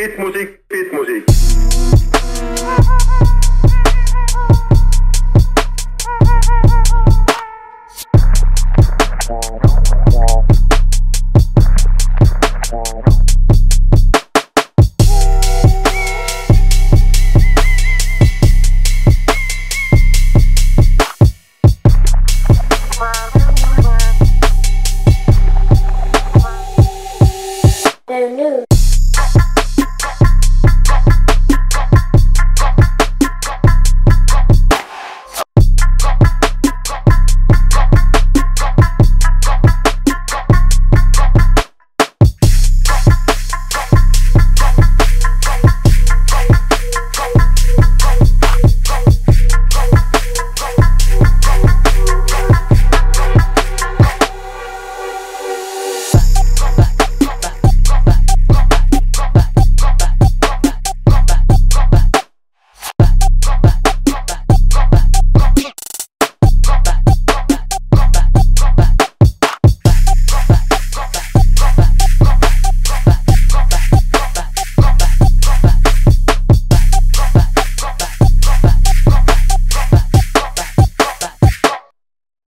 Beatmusik, Beatmusik. The new